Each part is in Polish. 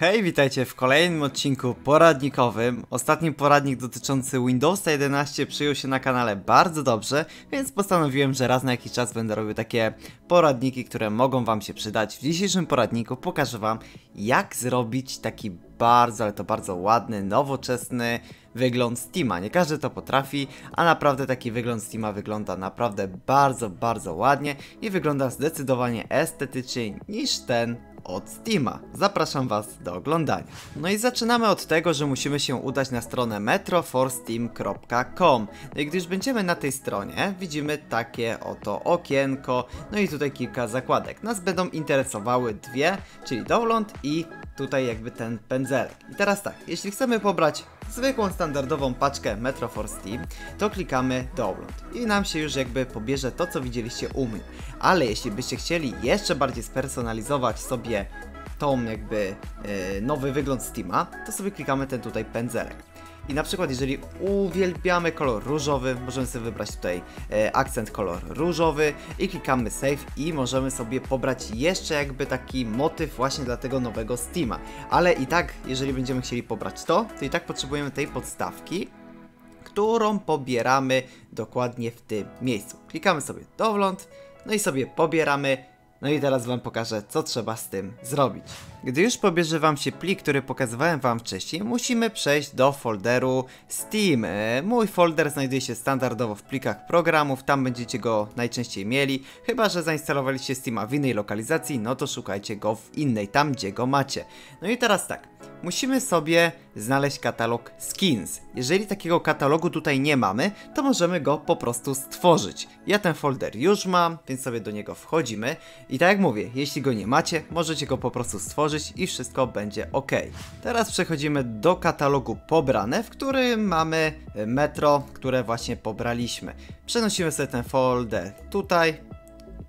Hej, witajcie w kolejnym odcinku poradnikowym. Ostatni poradnik dotyczący Windowsa 11 przyjął się na kanale bardzo dobrze, więc postanowiłem, że raz na jakiś czas będę robił takie poradniki, które mogą wam się przydać. W dzisiejszym poradniku pokażę wam, jak zrobić taki bardzo, ale to bardzo ładny, nowoczesny wygląd Steama. Nie każdy to potrafi, a naprawdę taki wygląd Steama wygląda naprawdę bardzo, bardzo ładnie i wygląda zdecydowanie estetycznie niż ten od Steama. Zapraszam Was do oglądania. No i zaczynamy od tego, że musimy się udać na stronę metroforsteam.com. No i gdy już będziemy na tej stronie, widzimy takie oto okienko, no i tutaj kilka zakładek. Nas będą interesowały dwie, czyli download i tutaj jakby ten pędzelek. I teraz tak, jeśli chcemy pobrać zwykłą standardową paczkę Metro for Steam, to klikamy download i nam się już jakby pobierze to, co widzieliście u mnie. Ale jeśli byście chcieli jeszcze bardziej spersonalizować sobie tą jakby yy, nowy wygląd Steama, to sobie klikamy ten tutaj pędzelek. I na przykład jeżeli uwielbiamy kolor różowy, możemy sobie wybrać tutaj e, akcent kolor różowy i klikamy save i możemy sobie pobrać jeszcze jakby taki motyw właśnie dla tego nowego Steama. Ale i tak, jeżeli będziemy chcieli pobrać to, to i tak potrzebujemy tej podstawki, którą pobieramy dokładnie w tym miejscu. Klikamy sobie download, no i sobie pobieramy no i teraz wam pokażę, co trzeba z tym zrobić. Gdy już pobierze wam się plik, który pokazywałem wam wcześniej, musimy przejść do folderu Steam. E, mój folder znajduje się standardowo w plikach programów, tam będziecie go najczęściej mieli. Chyba, że zainstalowaliście Steama w innej lokalizacji, no to szukajcie go w innej, tam gdzie go macie. No i teraz tak, musimy sobie znaleźć katalog skins. Jeżeli takiego katalogu tutaj nie mamy, to możemy go po prostu stworzyć. Ja ten folder już mam, więc sobie do niego wchodzimy. I tak jak mówię, jeśli go nie macie, możecie go po prostu stworzyć i wszystko będzie ok. Teraz przechodzimy do katalogu pobrane, w którym mamy metro, które właśnie pobraliśmy. Przenosimy sobie ten folder tutaj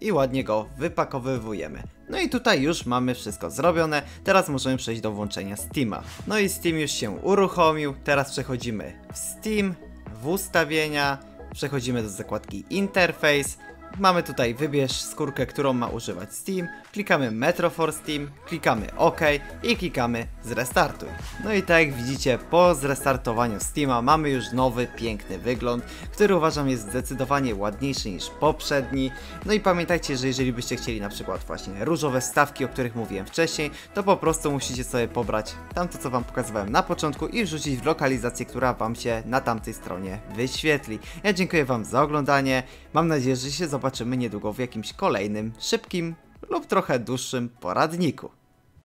i ładnie go wypakowywujemy. No i tutaj już mamy wszystko zrobione, teraz możemy przejść do włączenia Steama. No i Steam już się uruchomił, teraz przechodzimy w Steam, w ustawienia, przechodzimy do zakładki Interface, Mamy tutaj wybierz skórkę, którą ma używać Steam, klikamy Metro for Steam, klikamy OK i klikamy zrestartuj. No i tak jak widzicie, po zrestartowaniu Steama mamy już nowy, piękny wygląd, który uważam jest zdecydowanie ładniejszy niż poprzedni. No i pamiętajcie, że jeżeli byście chcieli na przykład właśnie różowe stawki, o których mówiłem wcześniej, to po prostu musicie sobie pobrać tamto, co wam pokazywałem na początku i wrzucić w lokalizację, która wam się na tamtej stronie wyświetli. Ja dziękuję wam za oglądanie, mam nadzieję, że się zobaczymy niedługo w jakimś kolejnym, szybkim lub trochę dłuższym poradniku.